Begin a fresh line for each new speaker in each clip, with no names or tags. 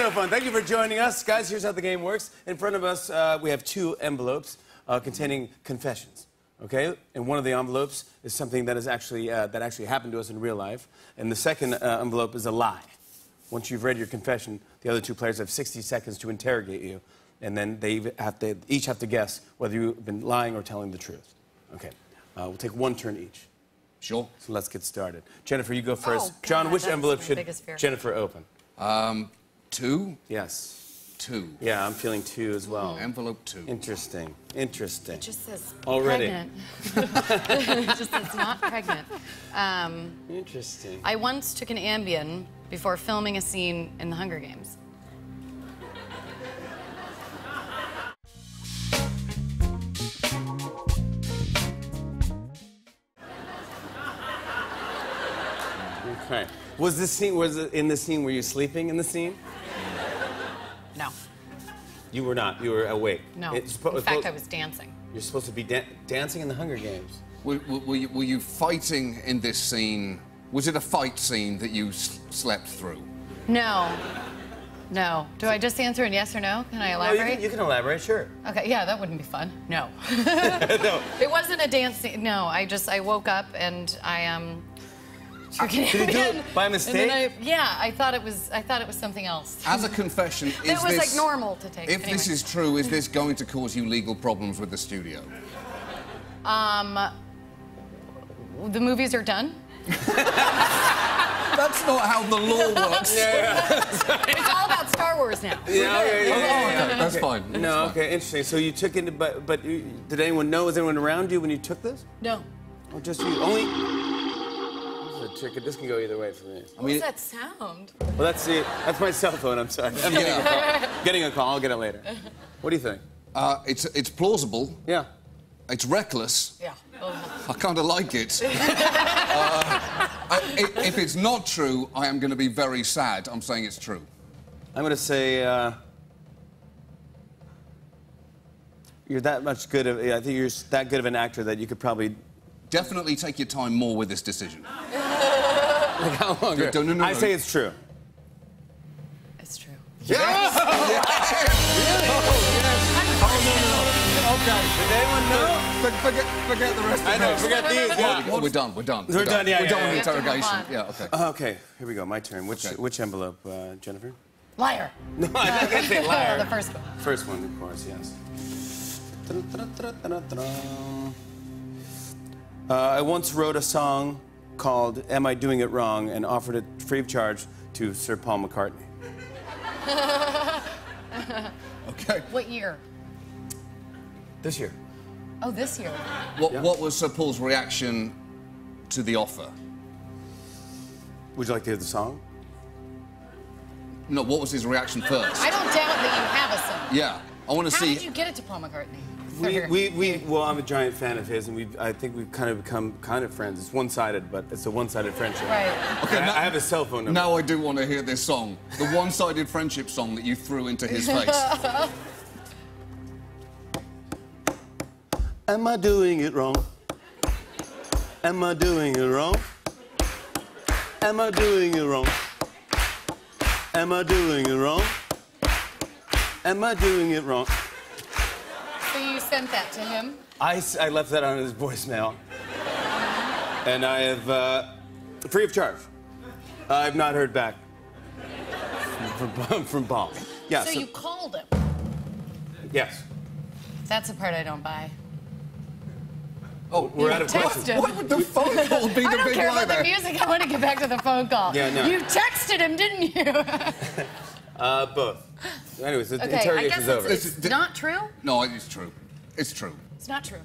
so fun. Thank you for joining us. Guys, here's how the game works. In front of us, uh, we have two envelopes uh, containing confessions. Okay? And one of the envelopes is something that is actually uh, that actually happened to us in real life, and the second uh, envelope is a lie. Once you've read your confession, the other two players have 60 seconds to interrogate you, and then they have to, each have to guess whether you've been lying or telling the truth. Okay. Uh, we'll take one turn each.
Sure.
So let's get started. Jennifer, you go first.
Oh,
John, which envelope should. Jennifer open?
Um, two,
Yes.
two.
Yeah, I'm feeling two as well.
Envelope two.
Interesting. Interesting.
It just says
Already.
pregnant. it just says not pregnant. Um,
Interesting.
I once took an Ambien before filming a scene in The Hunger Games.
Okay. Was this scene? Was it in the scene? Were you sleeping in the scene?
No,
You were not. You were awake.
no.
It's suppo-
in
it's
fact,
suppo-
I was dancing.
You're supposed to be dan- dancing in the Hunger Games.
Were, were, were you, were you fighting in this scene? Was it a fight scene that you s- slept through?
No, no. Do I just answer in yes or no? Can I
No, you,
elaborate?
can, you can elaborate. Sure.
Okay, yeah, that wouldn't be fun. No.
no.
It wasn't a dance scene. No, I just I woke up and I um. Took an
Did you do it
Ambien,
by
and then
mistake?
I- yeah, I thought it was I thought it was something else.
As a confession, is
It was
this...
like normal to take.
If this is true, is this going to cause you legal problems with the studio?
um, the movies are done.
That's not how the law works.
It's all about Star Wars now.
Yeah, yeah, yeah, yeah, yeah.
Okay, that's fine.
No,
That's fine.
okay, interesting. So you took it, but but you, did anyone know? Was anyone around you when you took this?
No.
Or just you? Only. This is. This can go either way for me.
I mean,
What's that sound?
Well, that's the, that's my cell phone. I'm sorry. I'm getting, a call. getting a call. I'll get it later. What do you think?
uh, it's, it's plausible.
Yeah.
It's reckless.
Yeah. Oh,
I kind of like it. uh, I, i- if it's not true, I am going to be very sad. I'm saying it's true.
I'm gonna say uh, you're that much good of. I think you're that good of an actor that you could probably.
Definitely take your time more with this decision.
Like how long?
No, no, no,
I
no.
say it's true.
it's true. Yes.
Okay. Did anyone know?
For- Forget, forget the rest
I
of
know. Forget these. Yeah.
We're done. We're done.
We're done, yeah,
We're
yeah,
done
yeah.
with
We have
interrogation. Yeah. Okay.
Okay. Here we go. My turn. Which
Okay.
which envelope, uh, Jennifer?
Liar.
No, I can't say liar.
the first one.
First one, of course. Yes. Uh, I once wrote a song called "Am I Doing It Wrong" and offered it free of charge to Sir Paul McCartney.
Okay.
What year?
This year.
Oh, this year.
What,
Yeah.
what was Sir Paul's reaction to the offer?
Would you like to hear the song?
No, what was his reaction first?
I don't doubt that you have a song.
Yeah, I want to
How
see.
How did you get it to Paul McCartney?
We, we, we, well, I'm a giant fan of his, and we, I think we've kind of become kind of friends. It's one-sided, but it's a one-sided friendship.
Right.
Okay,
I,
now-
I have a cell phone number.
Now I do want to hear this song, the one-sided friendship song that you threw into his face.
Am I doing it wrong? Am I doing it wrong? Am I doing it wrong? Am I doing it wrong? Am I doing it wrong?
So sent that to him?
I, s- I left that on his voicemail. And I have, uh, free of charge. I've not heard back from, from, from Paul. Yeah,
so
so-
you called him.
yes.
That's the part I don't buy.
Oh,
We're out of
Text
questions.
him.
Why would the phone call be
I
the
don't care
lie
about the music. I want to get back to the phone call.
Yeah, no.
You texted him, didn't you?
Uh, both. Anyways, the
okay, I
interrogation's
guess
over.
it's, it's not true.
No, it's true. It's true.
It's not true.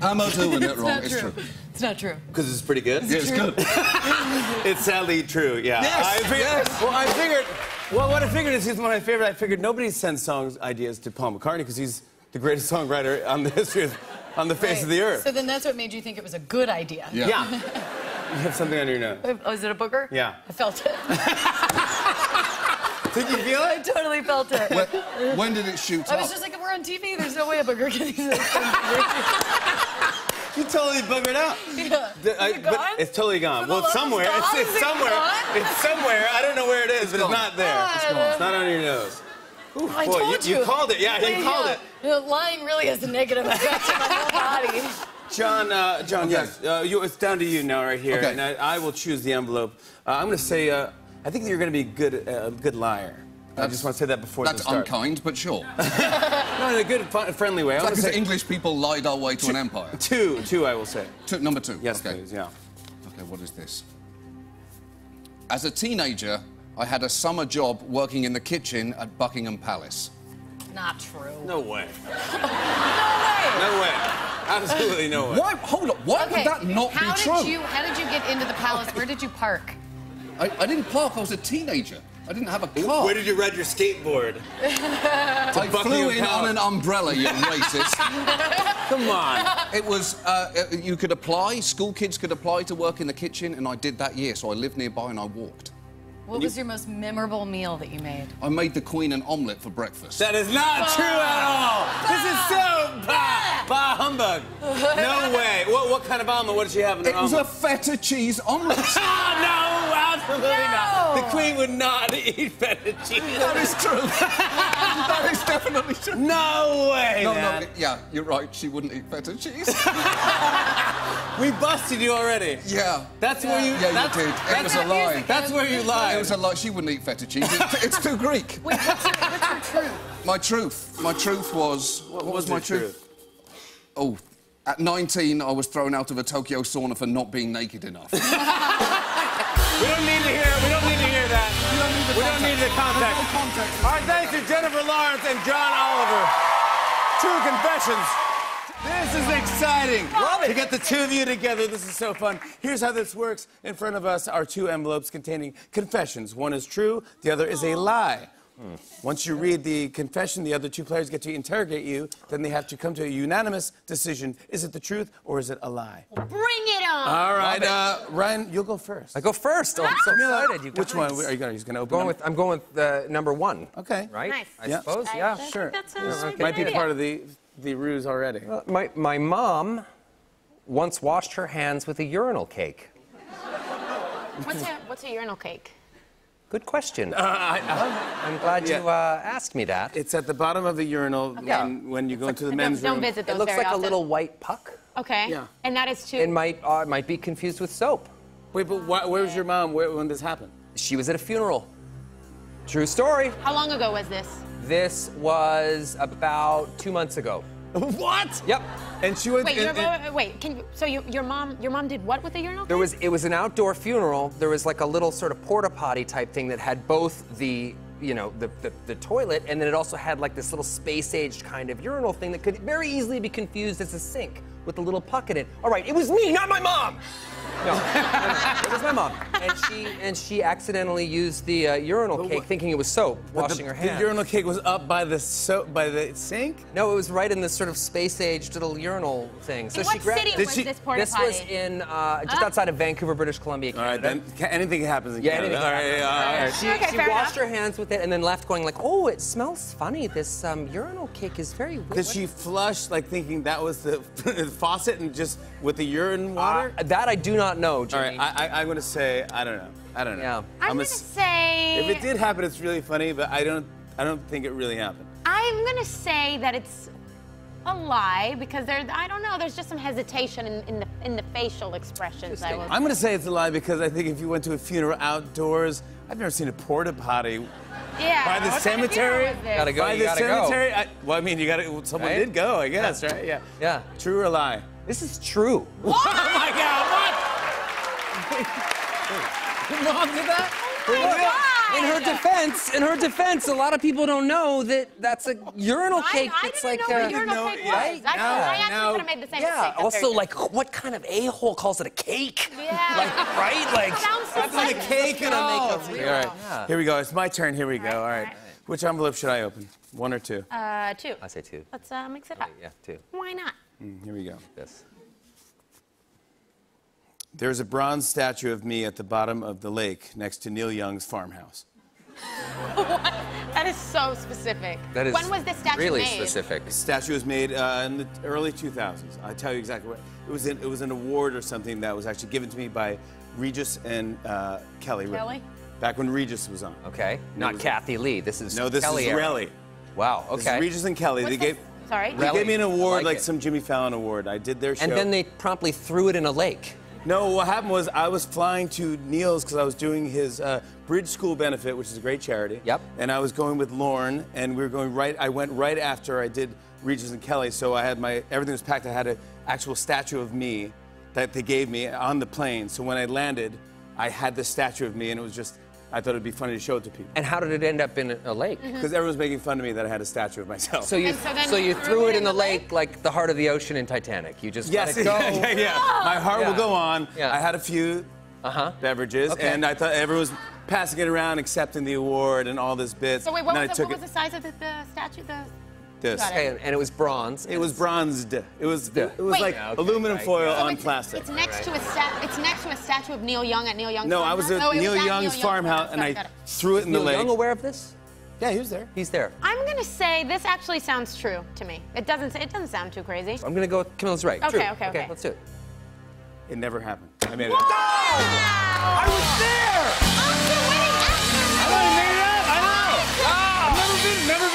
I'm I doing it wrong? It's
true.
true.
It's not true.
Because it's pretty good.
Yeah, it's good.
It's sadly true, yeah.
Yes,
I figured,
yes.
Well, I figured. Well, what I figured is he's one of my favorite. I figured nobody sends songs ideas to Paul McCartney because he's the greatest songwriter on the history of, on the face of the earth.
So then that's what made you think it was a good idea.
Yeah.
yeah. you have something on your nose.
Oh, is it a booger?
Yeah.
I felt it.
Did you feel it?
I
it?
totally felt it.
When, when did it shoot
I
up?
was just like, we're on TV. There's no way a booger can exist.
You totally buggered out. The- I-
it
but
gone?
it's totally gone. Well, it's somewhere. It's,
God,
it's
is it
somewhere.
gone?
It's somewhere. I don't know where it is, but
gone.
it's not there.
It's gone.
It's not on your nose. Ooh,
I
boy,
told
you,
you.
called it. Yeah, you called it.
You know, lying really has a negative effect on my whole body.
John, uh, John,
Okay.
yes, uh, you, it's down to you now, right here,
Okay.
and I, I will choose the envelope. Uh, I'm going to say, uh, I think you're going to be a good, uh, good liar. I just want to say that before
That's
the start.
unkind, but sure.
No, in a good, fun, friendly way.
Because
to say
English people lied our way to an empire.
two, two. I will say.
Two, number two.
Yes,
okay.
please. Yeah.
Okay, what is this? As a teenager, I had a summer job working in the kitchen at Buckingham Palace.
Not true.
No way.
No way.
No way. Absolutely no way.
Why? Hold up. Why
Okay.
would that not
how
be
did
true?
You, how did you get into the palace? Where did you park?
I, I didn't park. I was a teenager. I didn't have a car.
Where did you ride your skateboard?
I flew
Buckingham
in on an umbrella, you racist.
Come on.
It was, uh, uh, you could apply, school kids could apply to work in the kitchen, and I did that year, so I lived nearby and I walked.
What was your most memorable meal that you made?
I made the Queen an omelette for breakfast.
That is not true at all. This is so bah, bah humbug. No way. What, what kind of omelet? What did she have in her
it was a feta cheese omelette.
Ah, no, absolutely not. The queen would not eat feta cheese.
that is true. that is definitely true.
No way,
No,
man.
no, yeah, you're right. She wouldn't eat feta cheese.
We busted you already.
yeah.
That's where you.
Yeah, you did. It was a lie.
That's where you lied.
It was a lie. She wouldn't eat feta cheese. It- it's too Greek.
Wait, what's your, what's your truth?
My truth. My truth was. What, was my
your
truth? Oh, at 19, I was thrown out of a Tokyo sauna for not being naked enough.
We don't need to hear. We don't need to hear that. We don't need the context.
No context.
All right, thanks to Jennifer Lawrence and John Oliver. True confessions. This is exciting. To get the two of you together, this is so fun. Here's how this works. In front of us are two envelopes containing confessions. One is true, the other is a lie. Once you read the confession, the other two players get to interrogate you. Then they have to come to a unanimous decision. Is it the truth or is it a lie?
Bring it on.
All right, uh, Ryan, you'll go first.
I go first. Oh, I'm so excited. You
Which one? Are you going to open
Going with, I'm going with uh, number one.
Okay.
Right?
Nice.
I
Yeah.
suppose,
I-
yeah.
I think
Sure.
That sounds like a
Might be part of the, the ruse already.
Uh, my, my mom once washed her hands with a urinal cake.
What's a what's a urinal cake?
Good question.
Uh, I-
I'm glad you uh, asked me that.
it's at the bottom of the urinal
Yeah.
when, when you go into the
Don't-
men's
don't,
room.
visit those
It looks
very
like a little white puck.
Okay.
Yeah.
And that is too.
It might, uh, might be confused with soap.
Wait, but why, where was your mom where, when this happened?
She was at a funeral. True story.
How long ago was this?
This was about two months ago.
what?
Yep.
And she went.
Wait,
and- and-
wait. Can you, so you, your mom your mom did what with the urinal?
There was it was an outdoor funeral. There was like a little sort of porta potty type thing that had both the you know the, the the toilet and then it also had like this little space aged kind of urinal thing that could very easily be confused as a sink with a little puck in it. All right, it was me, not my mom. No, it was my mom, and she and she accidentally used the uh, urinal cake, thinking it was soap,
but
washing
the,
her hands.
The urinal cake was up by the soap by the sink.
no, it was right in this sort of space-aged little urinal thing. So
In
she
what
grabbed.
city
Did
was
she-
this porta
This was in uh, just outside of Vancouver, British Columbia,
All right, then ca- anything happens in
Yeah,
Canada.
anything
All right,
happens.
yeah, all right.
She,
Okay,
she washed
enough.
her hands with it and then left going like, oh, it smells funny. This um, urinal cake is very weird.
Did she flush like thinking that was the faucet and just with the urine water?
Uh, that I do not know,
all
Jimmy.
right, I, I, I'm gonna say I don't know. I don't know.
Yeah.
I'm,
a
gonna
s-
say.
If it did happen, it's really funny, but I don't. I don't think it really happened.
I'm gonna say that it's a lie because there. I don't know. There's just some hesitation in, in the in the facial expressions. I will.
I'm gonna say it's a lie because I think if you went to a funeral outdoors, I've never seen a porta potty
yeah.
by the
what
cemetery.
funeral was this?
Gotta go.
By
you
the
gotta go.
cemetery. I, well, I mean, you gotta. Someone
Right?
did go, I guess, right? Yeah.
Yeah.
True or lie?
This is true.
Oh my What? Your mom did that?
In her defense, in her defense, a lot of people don't know that that's a urinal cake.
I
that's
didn't
like
know
uh,
what urinal
No,
cake
yeah.
was. I,
Now-
I actually
now-
could have made the same
yeah.
mistake. That's
Also, like, what kind of a hole calls it a cake?
Yeah.
Like, right? Like,
Sounds so
That's like a cake and all.
Make a real-
All right,
Yeah.
here we go. It's my turn. Here we go. All right.
right.
Which envelope should I open? One or two?
Uh, two.
I say two.
Let's uh, mix it up.
Yeah, two.
Why not?
Mm, Here we go.
This.
There's a bronze statue of me at the bottom of the lake next to Neil Young's farmhouse. what?
That is so specific.
That is
when was this statue
really
made?
specific.
statue was made uh, in the early 2000s. I tell you exactly what. It was, an, it was an award or something that was actually given to me by Regis and uh, Kelly. Ripa.
Kelly?
Back when Regis was on.
Okay. Not Kathie Lee. This is
No, this
Kelly
is
era.
Relly.
Wow.
This is
Okay.
Regis and Kelly.
What's
they gave.
Sorry.
They
Relly.
gave me an
I
award,
like
like some Jimmy Fallon award. I did their show.
And then they promptly threw it in a lake.
No, what happened was I was flying to Neil's because I was doing his uh, Bridge School benefit, which is a great charity.
Yep.
And I was going with Lauren, and we were going right. I went right after I did Regis and Kelly, so I had my everything was packed. I had an actual statue of me that they gave me on the plane. So when I landed, I had the statue of me, and it was just. I thought it'd be funny to show it to people
And how did it end up in a lake?
because everyone was making fun of me that I had a statue of myself.
So you,
so
so
you
you
threw
threw
it
it in the lake like the heart of the ocean in Titanic. You just
Yes,
let it go.
yeah, yeah, yeah. My heart
Yeah.
will go on.
Yeah.
I had a few
Uh-huh.
beverages,
Okay.
and I thought everyone was passing it around, accepting the award and all this bits.
So wait, what was,
I
the,
took
what was the size of the, the statue? The
this.
Okay, and, and it was bronze.
It was bronzed. It was
Yeah.
it was
Wait.
like
Yeah, okay,
aluminum
right,
foil.
So
on
it's,
plastic.
It's next to a sta- It's next to a statue of Neil Young at Neil Young's
no, I was at
Oh,
Neil
at
Young's farmhouse, and I
it.
threw it in the
Neil
lake.
Young aware of this?
Yeah, he was there.
He's there.
I'm gonna say this actually sounds true to me. It doesn't. It doesn't sound too crazy.
I'm gonna go with Camila's right.
Okay,
True.
okay, okay.
Let's do it.
It never happened. I made it. up.
I
was there!
Oscar winning actor.
I thought I made it up. I know. Ah! I've never been, never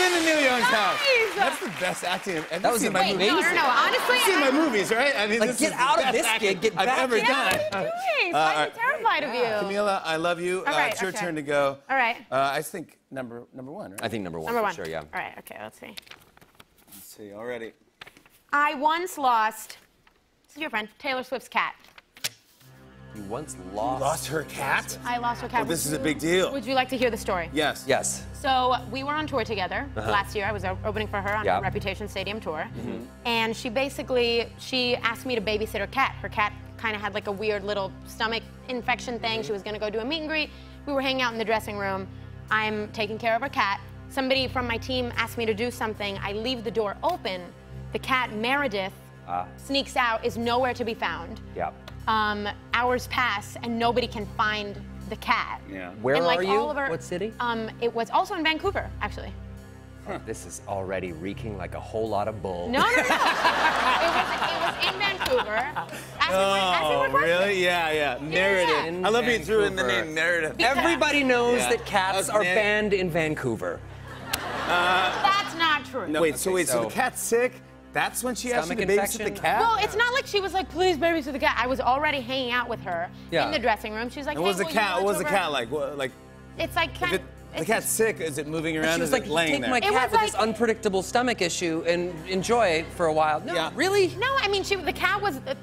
been to Neil Young's house.
Nice.
That's the best acting. I've
That was
seen my
Wait,
movies.
no, no, no. Honestly,
I've seen my movies, right? I mean,
Like,
this
get
is
out
the
of
best
this
acting
gig, get
I've
back
ever
in.
Yeah,
done.
what are you doing?
Uh,
I'm
all right.
terrified of you.
Camila, I love you.
All right,
uh, it's your
okay.
turn to go.
All right.
Uh, I think number number one, right?
I think number one
Number
for
one.
sure, yeah.
All right. Okay. Let's see.
Let's see already.
I once lost. This is your friend Taylor Swift's cat.
You once lost.
Lost her cat?
I lost her cat.
Oh, this is a big deal.
Would you like to hear the story?
Yes.
Yes.
So we were on tour together uh-huh. last year. I was opening for her on
Yeah.
her Reputation Stadium tour, mm-hmm. and she basically she asked me to babysit her cat. Her cat kind of had like a weird little stomach infection thing. Mm-hmm. She was gonna go do a meet and greet. We were hanging out in the dressing room. I'm taking care of her cat. Somebody from my team asked me to do something. I leave the door open. The cat Meredith ah. sneaks out, is nowhere to be found.
Yeah.
Um, hours pass and nobody can find the cat.
Yeah.
Where
And, like,
are you?
all of our-
What city?
Um, it was also in Vancouver, actually.
This is already reeking like a whole lot of bull.
No, no, no. it, was, it was in Vancouver. Ask me more, ask me
Oh, really? Yeah, yeah. Meredith.
In
I love you threw in the name Meredith.
Everybody knows
Yeah.
that cats
Okay.
are banned in Vancouver.
That's not true.
No, wait, so wait, so,
so-
the cat's sick? That's when she asked you
Stomach
to babysit the cat?
Well, it's not like she was like, please babysit the cat. I was already hanging out with her
Yeah.
in the dressing room. She's like,
and
hey,
was the cat? What was the cat like? What, like,
It's like
if
kind
it, the
it's-
cat's sick, is it moving around?
She was
is
like,
it laying
take
there?
my
It
cat
was
with this
like-
unpredictable stomach issue and enjoy it for a while. No,
Yeah.
really?
No, I mean, she the cat was, uh,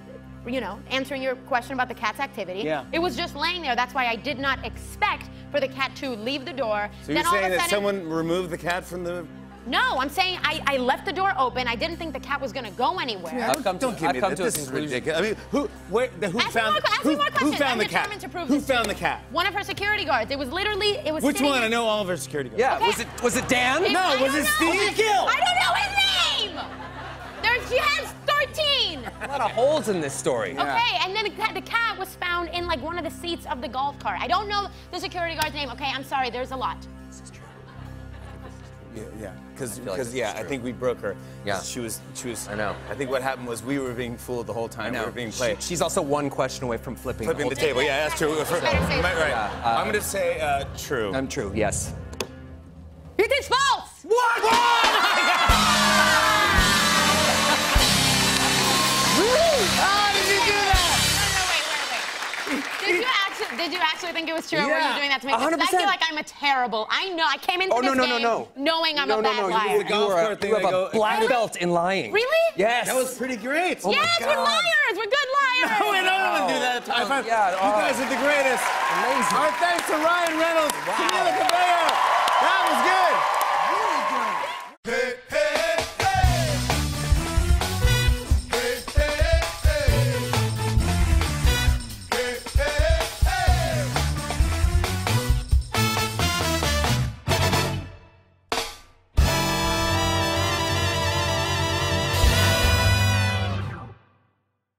you know, answering your question about the cat's activity.
Yeah.
It was just laying there. That's why I did not expect for the cat to leave the door.
so you're
then all of
saying
a
that someone removed the cat from the...
No, I'm saying I, I left the door open. I didn't think the cat was gonna go anywhere.
I've come to,
Don't give
I've
me
come
that.
to
This is
conclusion.
ridiculous. I mean, who, where, the, who
Ask
found,
more,
who, who found
I'm
the cat?
to prove
Who
this
found the cat?
One of her security guards. It was literally, it was
Which
sitting
one? I know all of our security guards.
Yeah,
Okay.
was it was it Dan?
It-
No,
I
was
don't
it
know.
Steve Gill?
I don't know his name. There, she has 13.
A lot of holes in this story.
Okay, and then the cat, the cat was found in like one of the seats of the golf cart. I don't know the security guard's name. Okay, I'm sorry. There's a lot.
This is.
Yeah, yeah, because
like
because yeah,
is
I think we broke her.
Yeah.
she was she was.
I know.
I think what happened was we were being fooled the whole time. We were being played.
She- she's also one question away from flipping.
Flipping the
whole
table. Yeah, that's true. For- right, right.
Yeah, uh,
I'm gonna say uh, true.
I'm true. Yes.
It is false.
what? How did you do that?
No, no, wait, wait, wait. Did you actually? Did you actually think it was true? Or were you doing that to make? Because I feel like I'm a terrible. I know. I came into
Oh, no,
this
no, no,
game
no.
knowing I'm
no,
a bad
no,
liar.
You, you,
golf
are a, you have
I
a
go-
black
kinda-
belt in lying.
Really?
Yes.
That was pretty great.
Oh my
yes, we're liars. We're good liars.
No, wait, no, no one do that. Oh, High five.
yeah,
you
oh.
guys are the greatest.
Amazing.
Our thanks to Ryan Reynolds, Camila Cabello. That was good. Really good.